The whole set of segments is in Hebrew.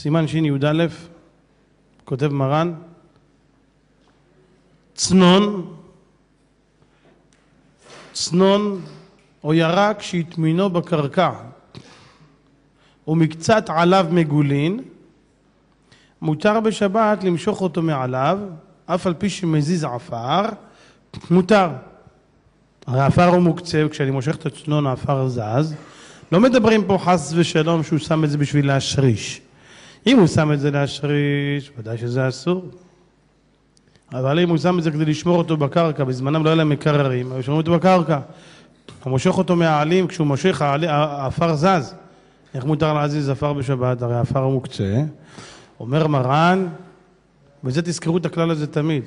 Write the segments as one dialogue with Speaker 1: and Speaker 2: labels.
Speaker 1: סימן שי"א, כותב מרן, צנון, צנון או ירק שהטמינו בקרקע ומקצת עליו מגולין, מותר בשבת למשוך אותו מעליו, אף על פי שמזיז עפר, מותר. הרי העפר הוא מוקצה, וכשאני מושך את הצנון העפר זז. לא מדברים פה חס ושלום שהוא שם את זה בשביל להשריש. אם הוא שם את זה להשריש, ודאי שזה אסור. אבל אם הוא שם את זה כדי לשמור אותו בקרקע, בזמנם לא היה להם מקררים, היו שומרים אותו בקרקע. הוא מושך אותו מהעלים, כשהוא מושך העפר זז. איך מותר להזיז עפר בשבת? הרי העפר מוקצה. אומר מרן, וזה תזכרו את הכלל הזה תמיד,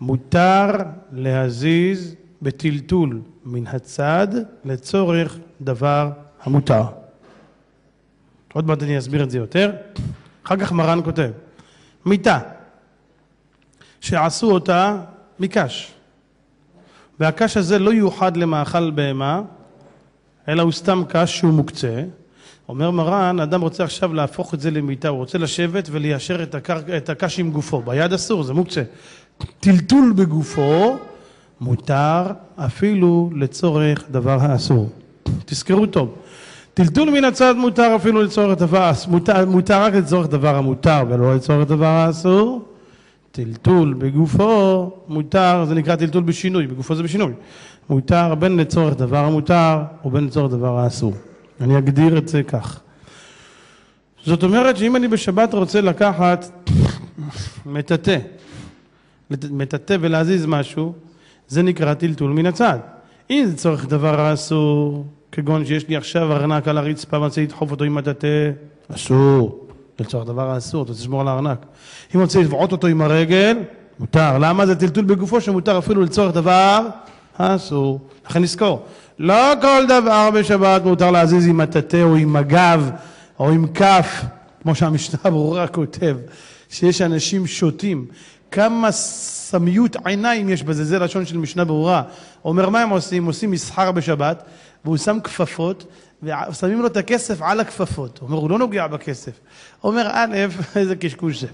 Speaker 1: מותר להזיז בטלטול מן הצד לצורך דבר המותר. עוד מעט אני אסביר את זה יותר. אחר כך מרן כותב, מיטה שעשו אותה מקש, והקש הזה לא יוחד למאכל בהמה, אלא הוא סתם קש שהוא מוקצה. אומר מרן, אדם רוצה עכשיו להפוך את זה למיטה, הוא רוצה לשבת וליישר את, הקר... את הקש עם גופו. ביד אסור, זה מוקצה. טלטול בגופו מותר אפילו לצורך דבר האסור. תזכרו טוב. טלטול מן הצד מותר אפילו לצורך דבר, מותר, מותר רק לצורך דבר המותר ולא לצורך דבר האסור. טלטול בגופו מותר, זה נקרא טלטול בשינוי, בגופו זה בשינוי. מותר בין לצורך דבר המותר ובין לצורך דבר האסור. אני אגדיר את זה כך. זאת אומרת שאם אני בשבת רוצה לקחת מטאטא, מטאטא ולהזיז משהו, זה נקרא טלטול מן הצד. אם זה צורך דבר האסור, כגון שיש לי עכשיו ארנק על הרצפה רוצה לדחוף אותו עם מטאטא, אסור. לצורך דבר האסור, אתה רוצה לשמור על הארנק. אם רוצה לבעוט אותו עם הרגל, מותר. למה? זה טלטול בגופו שמותר אפילו לצורך דבר האסור. לכן נזכור, לא כל דבר בשבת מותר להזיז עם מטאטא או עם מגב או עם כף, כמו שהמשנה ברורה כותב, שיש אנשים שותים. כמה סמיות עיניים יש בזה, זה לשון של משנה ברורה. אומר, מה הם עושים? עושים מסחר בשבת, והוא שם כפפות, ושמים לו את הכסף על הכפפות. הוא אומר, הוא לא נוגע בכסף. אומר, א', איזה קשקוש זה.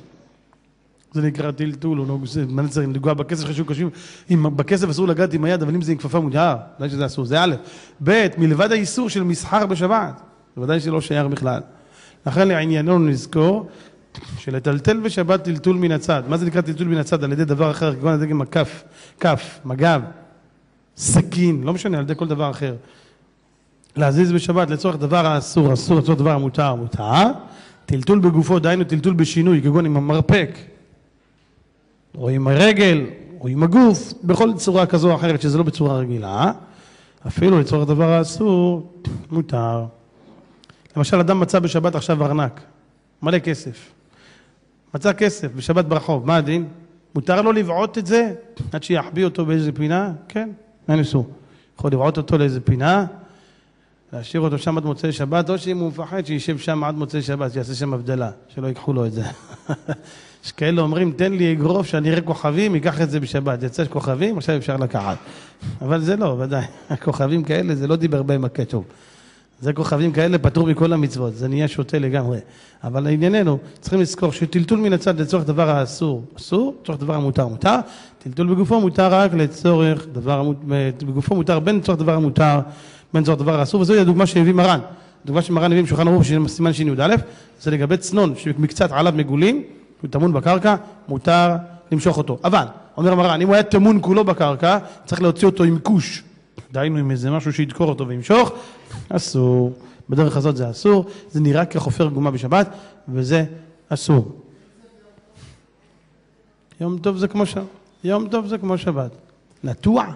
Speaker 1: זה נקרא טלטול, הוא נוגע, מה צריך לנגוע בכסף חשוב קשים, אם בכסף אסור לגעת עם היד, אבל אם זה עם כפפה מותר, ודאי שזה אסור, זה א', ב', מלבד האיסור של מסחר בשבת, ודאי שלא שייך בכלל. לכן לענייננו נזכור שלטלטל בשבת טלטול מן הצד. מה זה נקרא טלטול מן הצד? על ידי דבר אחר, כגון על ידי גם הכף, כף, מגב, סכין, לא משנה, על ידי כל דבר אחר. להזיז בשבת לצורך דבר האסור, אסור לצורך דבר המותר, מותר. טלטול בגופו, דהיינו טלטול בשינוי, כגון עם המרפק, או עם הרגל, או עם הגוף, בכל צורה כזו או אחרת שזה לא בצורה רגילה, אפילו לצורך דבר האסור, מותר. למשל, אדם מצא בשבת עכשיו ארנק, מלא כסף. מצא כסף בשבת ברחוב, מה הדין? מותר לו לבעוט את זה עד שיחביא אותו באיזה פינה? כן, אין איסור. יכול לבעוט אותו לאיזה פינה, להשאיר אותו שם עד מוצאי שבת, או שאם הוא מפחד שישב שם עד מוצאי שבת, שיעשה שם הבדלה, שלא ייקחו לו את זה. יש כאלה אומרים, תן לי אגרוף שאני אראה כוכבים, ייקח את זה בשבת. יצא כוכבים, עכשיו אפשר לקחת. אבל זה לא, ודאי. כוכבים כאלה, זה לא דיבר בהם הקטוב. זה כוכבים כאלה פטור מכל המצוות, זה נהיה שוטה לגמרי. אבל לענייננו, צריכים לזכור שטלטול מן הצד לצורך דבר האסור, אסור, לצורך דבר המותר, מותר. טלטול בגופו מותר רק לצורך דבר, בגופו מותר בין לצורך דבר המותר, בין לצורך דבר האסור, וזוהי הדוגמה שהביא מרן. הדוגמה שמרן הביא משולחן ערוך סימן שי"א, זה לגבי צנון שמקצת עליו מגולים, הוא טמון בקרקע, מותר למשוך אותו. אבל, אומר מרן, אם הוא היה טמון כולו בקרקע, צריך להוציא אותו עם כוש. דהיינו עם איזה משהו שידקור אותו וימשוך, אסור. בדרך הזאת זה אסור, זה נראה כחופר גומה בשבת, וזה אסור. יום טוב זה כמו, ש... יום טוב זה כמו שבת. נטוע?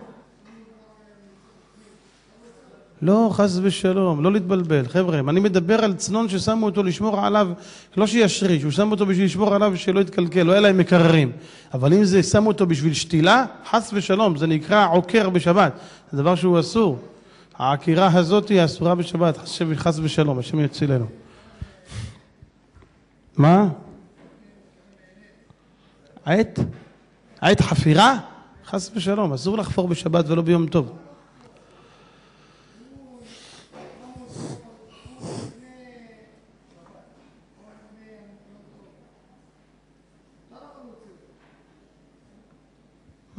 Speaker 1: לא, חס ושלום, לא להתבלבל. חבר'ה, אני מדבר על צנון ששמו אותו לשמור עליו, לא שישריש, הוא שם אותו בשביל לשמור עליו שלא יתקלקל, לא יהיה להם מקררים. אבל אם זה, שמו אותו בשביל שתילה, חס ושלום, זה נקרא עוקר בשבת. זה דבר שהוא אסור. העקירה הזאת היא אסורה בשבת, חס ושלום, השם יצילנו. מה? עת? עת חפירה? חס ושלום, אסור לחפור בשבת ולא ביום טוב.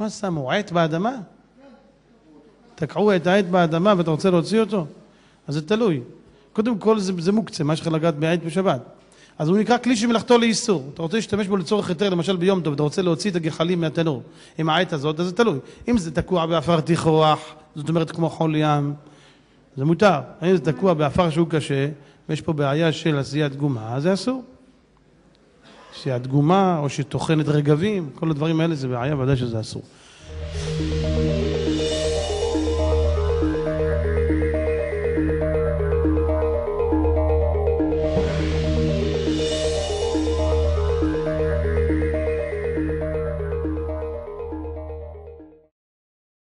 Speaker 1: מה שמו? עט באדמה? תקעו את העט באדמה ואתה רוצה להוציא אותו? אז זה תלוי. קודם כל זה, זה מוקצה, מה יש לך לגעת בעט בשבת. אז הוא נקרא כלי שמלאכתו לאיסור. אתה רוצה להשתמש בו לצורך היתר, למשל ביום טוב, אתה רוצה להוציא את הגחלים מהתנור עם העט הזאת, אז זה תלוי. אם זה תקוע באפר תיחוח, זאת אומרת כמו חול ים, זה מותר. אם זה תקוע באפר שהוא קשה, ויש פה בעיה של עשיית גומה, זה אסור. עשיית גומה, או שטוחנת רגבים, כל הדברים האלה זה בעיה, ודאי שזה אסור.